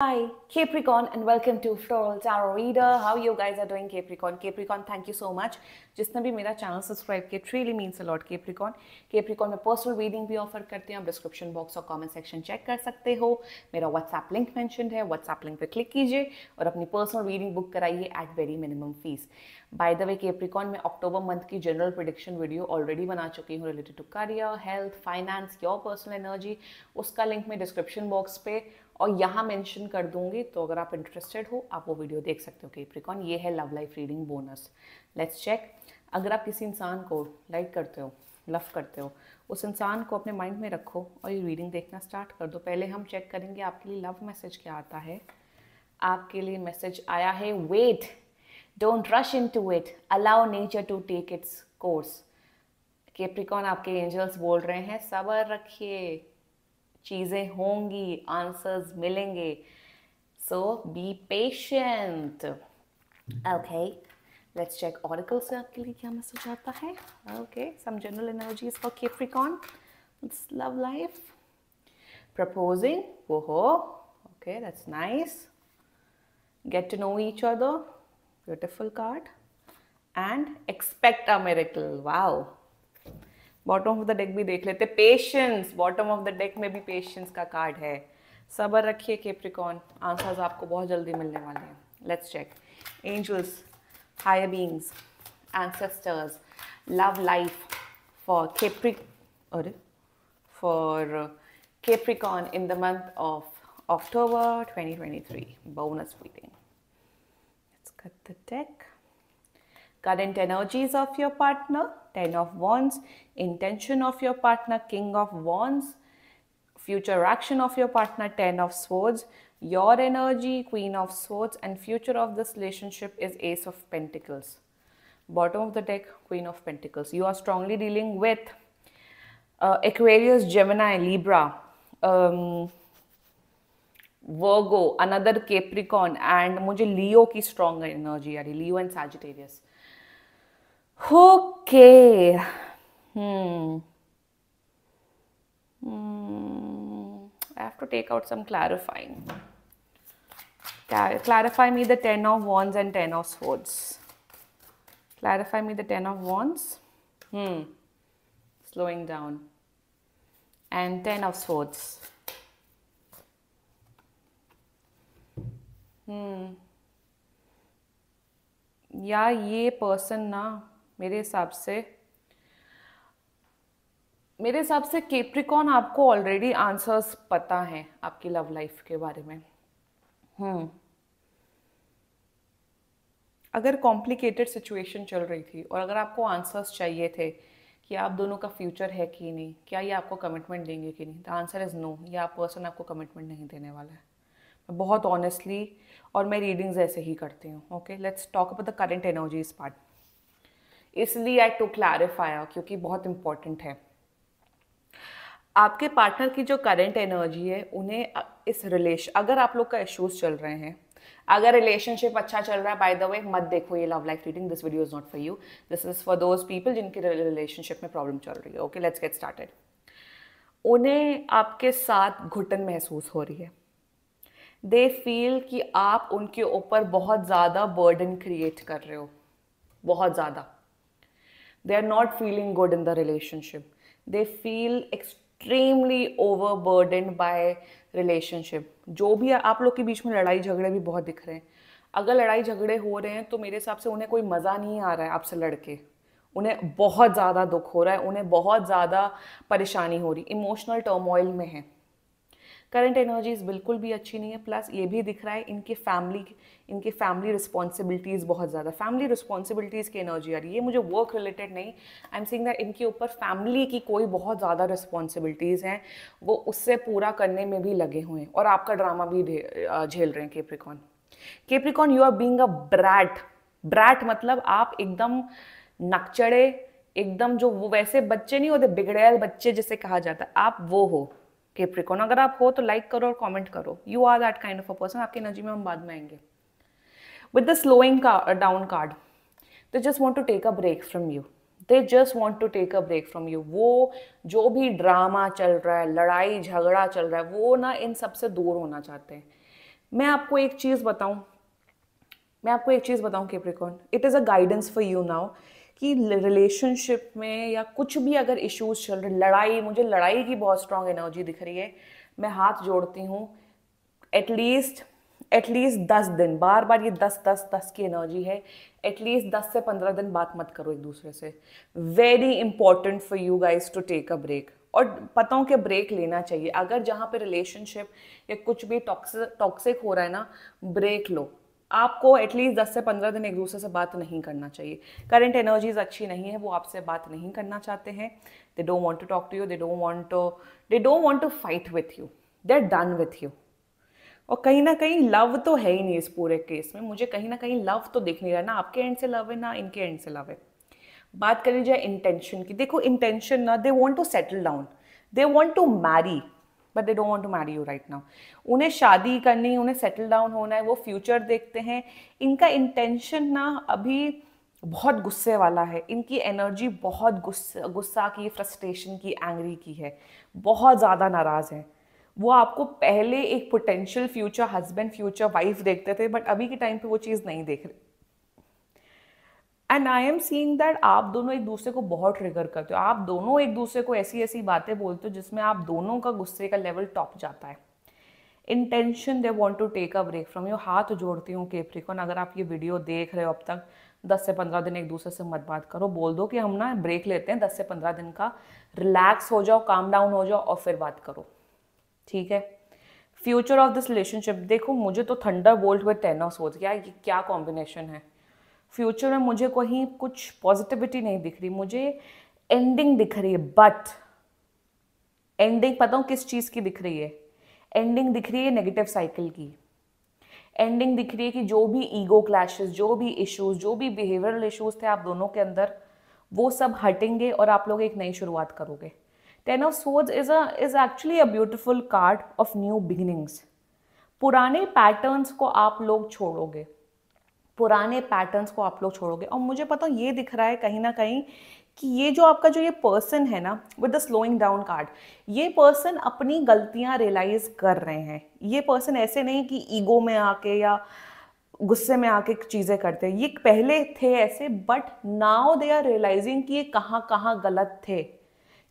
Hi, Capricorn, and welcome to Floral Tarot Reader. How you guys are doing, Capricorn? Capricorn, thank you so much. जिसने भी मेरा channel subscribe किया it really means a lot Capricorn Capricorn में personal reading भी offer करते हैं आप description box और कमेंट सेक्शन चेक कर सकते हो मेरा व्हाट्सएप लिंक मेंशनड है व्हाट्सएप लिंक पे क्लिक कीजिए और अपनी पर्सनल रीडिंग बुक कराइए at very minimum fees by the way Capricorn में अक्टूबर मंथ की जनरल प्रिडिक्शन वीडियो ऑलरेडी बना चुकी हूँ related to career health finance your personal energy उसका लिंक मैं डिस्क्रिप्शन बॉक्स पे और यहाँ मेंशन कर दूँगी तो अगर आप इंटरेस्टेड हो, आप वो वीडियो देख सकते हो केप्रिकॉन ये है love life reading bonus let's check अगर आप किसी इंसान को लाइक करते हो लव करते हो, उस इंसान को अपने माइंड में रखो और ये रीडिंग देखना स्टार्ट कर दो। पहले हम चेक करेंगे, आपके लिए लव मैसेज क्या आता है? आपके लिए मैसेज आया है wait don't rush into it allow nature to take its course Capricorn आपके एंजल्स बोल रहे हैं, सबर रखिए। चीज़ें होंगी आंसर्स मिलेंगे। So be patient okay let's check oracle से आपके लिए क्या मैसेज आता है। Okay some general energy for Capricorn it's love life proposing वो हो okay that's nice get to know each other beautiful card and expect a miracle wow bottom of the deck भी देख लेते। Patience bottom of the deck में भी patience का card है। सबर रखिए केप्रिकॉन आंसर्स आपको बहुत जल्दी मिलने वाले हैं। Let's check angels higher beings ancestors love life for केप्रिक अरे for Capricorn in the month of October 2023 bonus reading. Let's cut the deck. Current energies of your partner. Ten of Wands, intention of your partner, King of Wands, future action of your partner, Ten of Swords, your energy, Queen of Swords, and future of this relationship is Ace of Pentacles. Bottom of the deck, Queen of Pentacles. You are strongly dealing with uh, Aquarius, Gemini, Libra, um, Virgo, another Capricorn, and मुझे Leo की strong energy आ रही Leo and Sagittarius. Okay. Hmm. Hmm. I have to take out some clarifying. Clarify me the Ten of Wands and Ten of Swords. Clarify me the Ten of Wands. Hmm. Slowing down. And Ten of Swords. Hmm. या ये person ना मेरे हिसाब से, मेरे हिसाब से Capricorn आपको ऑलरेडी आंसर्स पता हैं आपकी लव लाइफ के बारे में। हम्म। अगर कॉम्प्लिकेटेड सिचुएशन चल रही थी और अगर आपको आंसर्स चाहिए थे कि आप दोनों का फ्यूचर है कि नहीं, क्या ये आपको कमिटमेंट देंगे कि नहीं द आंसर इज़ नो ये पर्सन आपको कमिटमेंट नहीं देने वाला है। मैं बहुत ऑनेस्टली और मैं रीडिंग्स ऐसे ही करती हूँ okay let's talk about the current energies part इसलिए आई टू क्लैरिफाई क्योंकि बहुत इंपॉर्टेंट है। आपके पार्टनर की जो करेंट एनर्जी है, उन्हें इस रिलेशन अगर आप लोग का इश्यूज़ चल रहे हैं, अगर रिलेशनशिप अच्छा चल रहा है बाय द वे मत देखो ये love life reading this video is not for you this is for those people जिनकी रिलेशनशिप में प्रॉब्लम चल रही है। ओके लेट्स गेट स्टार्टेड उन्हें आपके साथ घुटन महसूस हो रही है। दे फील कि आप उनके ऊपर बहुत ज़्यादा बर्डन क्रिएट कर रहे हो। बहुत ज़्यादा। They are not feeling good in the relationship. They feel extremely overburdened by relationship. जो भी आप लोग के बीच में लड़ाई झगड़े भी बहुत दिख रहे हैं। अगर लड़ाई झगड़े हो रहे हैं तो मेरे हिसाब से उन्हें कोई मज़ा नहीं आ रहा है आपसे लड़के। उन्हें बहुत ज़्यादा दुख हो रहा है, उन्हें बहुत ज़्यादा परेशानी हो रही। इमोशनल टर्मोइल में है। करंट एनर्जीज बिल्कुल भी अच्छी नहीं है प्लस ये भी दिख रहा है, इनकी फैमिली इनकी फैमिली रिस्पॉन्सिबिलिटीज़ बहुत ज़्यादा। फैमिली रिस्पॉन्सिबिलिटीज़ की एनर्जी आ रही है ये मुझे वर्क रिलेटेड नहीं। आई एम सिंग दैट इनके ऊपर फैमिली की कोई बहुत ज़्यादा रिस्पॉन्सिबिलिटीज़ हैं, वो उससे पूरा करने में भी लगे हुए हैं। और आपका ड्रामा भी झेल रहे हैं Capricorn Capricorn you are being a brat brat मतलब आप एकदम नकचड़े, एकदम जो वो, वैसे बच्चे नहीं होते, बिगड़ैल बच्चे जिसे कहा जाता है, आप वो हो। केप्रिकॉन अगर आप हो तो लाइक करो और कमेंट करो. You are that kind of a person आपकी एनर्जी में हम बाद में आएँगे. With the slowing down card they just want to take a break from you they just want to take a break from you वो जो भी drama चल रहा है, लड़ाई, झगड़ा चल रहा है, वो ना इन सबसे दूर होना चाहते हैं. मैं आपको एक चीज़ बताऊँ. मैं आपको एक चीज़ बताऊँ Capricorn it is a guidance for you now कि रिलेशनशिप में या कुछ भी अगर इश्यूज़ चल रहे, लड़ाई, मुझे लड़ाई की बहुत स्ट्रांग एनर्जी दिख रही है। मैं हाथ जोड़ती हूँ एटलीस्ट एटलीस्ट दस दिन बार बार ये दस दस दस की एनर्जी है। एटलीस्ट दस से पंद्रह दिन बात मत करो एक दूसरे से। Very important for you guys to take a break और पता हूँ कि ब्रेक लेना चाहिए। अगर जहाँ पे रिलेशनशिप या कुछ भी टॉक्सिक हो रहा है ना ब्रेक लो। आपको एटलीस्ट दस से पंद्रह दिन एक दूसरे से बात नहीं करना चाहिए। करंट एनर्जीज अच्छी नहीं है, वो आपसे बात नहीं करना चाहते हैं। They don't want to talk to you they don't want to they don't want to fight with you they are done with you और कहीं ना कहीं लव तो है ही नहीं इस पूरे केस में। मुझे कहीं ना कहीं लव तो दिख नहीं रहा ना आपके एंड से लव है, ना इनके एंड से लव है। बात करी जाए इंटेंशन की। देखो इंटेंशन ना they want to settle down they want to marry but they don't want to marry you right now उन्हें शादी करनी, उन्हें सेटल डाउन होना है, वो फ्यूचर देखते हैं। इनका इंटेंशन ना अभी बहुत गुस्से वाला है। इनकी एनर्जी बहुत गुस्सा गुस्सा की फ्रस्ट्रेशन की एंग्री की है। बहुत ज़्यादा नाराज़ है। वो आपको पहले एक potential future husband future wife देखते थे बट अभी के टाइम पे वो चीज़ नहीं देख रहे। And I am seeing that आप दोनों एक दूसरे को बहुत ट्रिगर करते हो। आप दोनों एक दूसरे को ऐसी ऐसी बातें बोलते हो जिसमें आप दोनों का गुस्से का लेवल टॉप जाता है। Intention they want to take a break from you हाथ जोड़ती हूँ केप्रिकॉन अगर आप ये वीडियो देख रहे हो अब तक, दस से पंद्रह दिन एक दूसरे से मत बात करो। बोल दो कि हम ना ब्रेक लेते हैं, दस से पंद्रह दिन का। रिलैक्स हो जाओ काम डाउन हो जाओ और फिर बात करो। ठीक है? फ्यूचर ऑफ़ दिस रिलेशनशिप देखो, मुझे तो thunderbolt with ten of सोच गया। ये क्या कॉम्बिनेशन है? फ्यूचर में मुझे कहीं कुछ पॉजिटिविटी नहीं दिख रही, मुझे एंडिंग दिख रही है बट एंडिंग पता हूँ किस चीज़ की दिख रही है? एंडिंग दिख रही है नेगेटिव साइकिल की। एंडिंग दिख रही है कि जो भी ईगो क्लैशेस जो भी इश्यूज़ जो भी बिहेवियरल इश्यूज़ थे आप दोनों के अंदर, वो सब हटेंगे और आप लोग एक नई शुरुआत करोगे। Ten of swords is a is actually a beautiful card of new beginnings पुराने पैटर्न्स को आप लोग छोड़ोगे। पुराने पैटर्न्स को आप लोग छोड़ोगे। और मुझे पता ये दिख रहा है कहीं ना कहीं कि ये जो आपका जो ये पर्सन है ना with the slowing down card ये पर्सन अपनी गलतियाँ रियलाइज़ कर रहे हैं। ये पर्सन ऐसे नहीं कि ईगो में आके या गुस्से में आके चीज़ें करते हैं। ये पहले थे ऐसे but now they are realising कि ये कहाँ कहाँ गलत थे।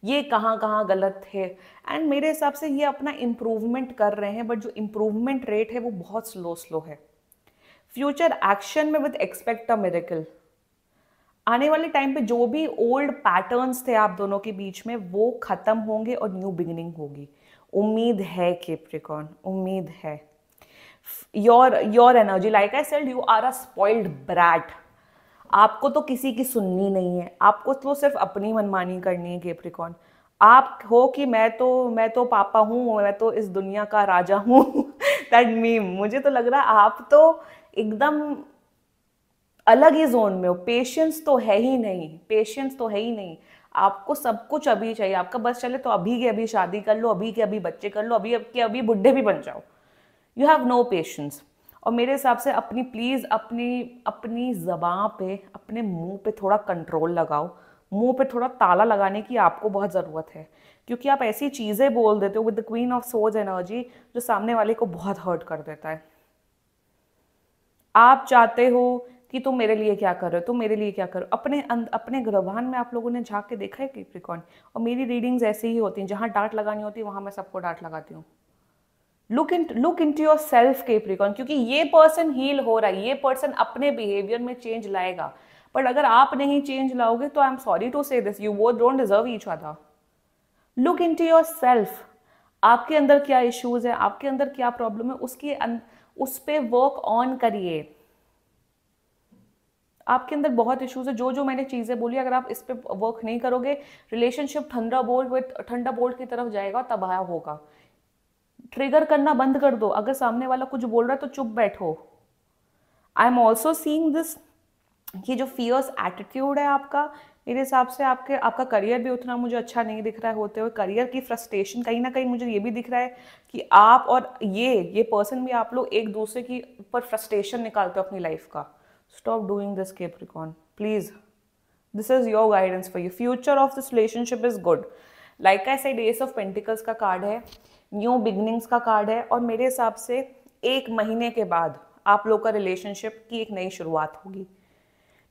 ये कहाँ कहाँ गलत थे। एंड मेरे हिसाब से ये अपना इम्प्रूवमेंट कर रहे हैं बट जो इम्प्रूवमेंट रेट है वो बहुत स्लो स्लो है। फ्यूचर एक्शन में विद एक्सपेक्ट अ मेरेकल। आने वाले टाइम पे जो भी ओल्ड पैटर्न्स थे आप दोनों के बीच में, वो खत्म होंगे और न्यू बिगिनिंग होगी। उम्मीद है केप्रिकॉन उम्मीद है। Your your energy like I said you are a spoiled brat आपको तो किसी की सुननी नहीं है। आपको तो सिर्फ़ अपनी मनमानी करनी है केप्रिकॉन आप हो कि मैं तो मैं तो पापा हूँ, मैं तो इस दुनिया का राजा हूँ। दैट मीम मुझे तो लग रहा आप तो एकदम अलग ही जोन में हो। पेशेंस तो है ही नहीं। पेशेंस तो है ही नहीं। आपको सब कुछ अभी चाहिए। आपका बस चले तो अभी के अभी शादी कर लो, अभी के अभी बच्चे कर लो, अभी के अभी बुढ़े भी बन जाओ। यू हैव नो पेशेंस और मेरे हिसाब से अपनी प्लीज़ अपनी अपनी ज़बाँ पे, अपने मुँह पे थोड़ा कंट्रोल लगाओ। मुँह पे थोड़ा ताला लगाने की आपको बहुत ज़रूरत है। क्योंकि आप ऐसी चीज़ें बोल देते हो विद द क्वीन ऑफ़ सोज एनर्जी जो सामने वाले को बहुत हर्ट कर देता है। आप चाहते हो कि तुम मेरे लिए क्या कर रहे हो तुम मेरे लिए क्या करो अपने अपने ग्रहवान में आप लोगों ने झाँक के देखा है कैप्रिकॉन और मेरी रीडिंग्स ऐसी ही होती हैं जहाँ डांट लगानी होती है वहाँ मैं सबको डांट लगाती हूँ। Look in look into yourself Capricorn क्योंकि ये पर्सन हील हो रहा है ये पर्सन अपने बिहेवियर में चेंज लाएगा। बट अगर आप नहीं चेंज लाओगे तो I am sorry to say this you वो don't deserve each other look into yourself आपके अंदर क्या इश्यूज़ है आपके अंदर क्या प्रॉब्लम है उसके अं, उस पर वर्क ऑन करिए। आपके अंदर बहुत इश्यूज़ है। जो जो मैंने चीज़ें बोली, अगर आप इस पर वर्क नहीं करोगे रिलेशनशिप ठंडा बोल्ट विथ ठंडा बोल्ट की तरफ़ जाएगा तबाह होगा। ट्रिगर करना बंद कर दो। अगर सामने वाला कुछ बोल रहा है तो चुप बैठो। I am also seeing this ये जो फियर्स एटीट्यूड है आपका मेरे हिसाब से आपके, आपका करियर भी उतना मुझे अच्छा नहीं दिख रहा है होते हुए। करियर की फ्रस्ट्रेशन कहीं ना कहीं मुझे ये भी दिख रहा है कि आप और ये ये पर्सन भी आप लोग एक दूसरे की ऊपर फ्रस्ट्रेशन निकालते हो अपनी लाइफ का। Stop doing this Capricorn please this is your guidance for you future of this relationship is good like I said ace of pentacles का कार्ड है न्यू बिगनिंग्स का कार्ड है और मेरे हिसाब से एक महीने के बाद आप लोग का रिलेशनशिप की एक नई शुरुआत होगी।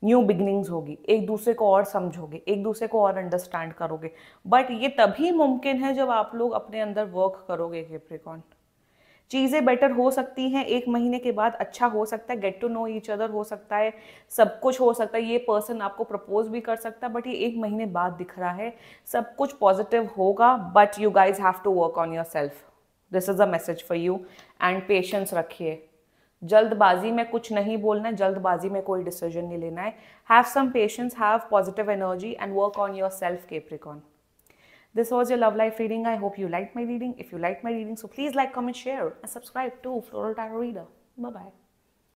न्यू बिगनिंग्स होगी, एक दूसरे को और समझोगे, एक दूसरे को और अंडरस्टैंड करोगे। बट ये तभी मुमकिन है जब आप लोग अपने अंदर वर्क करोगे केप्रिकॉन चीज़ें बेटर हो सकती हैं, एक महीने के बाद अच्छा हो सकता है get to know each other हो सकता है, सब कुछ हो सकता है, ये पर्सन आपको प्रपोज भी कर सकता है बट ये एक महीने बाद दिख रहा है, सब कुछ पॉजिटिव होगा but you guys have to work on yourself this is a message for you and patience रखिए। जल्दबाजी में कुछ नहीं बोलना है, जल्दबाजी में कोई डिसीज़न नहीं लेना है। Have some patience have positive energy and work on yourself Capricorn this was your love life reading I hope you like my reading if you like my reading so please like comment share and subscribe to Floral Tiger Reader bye bye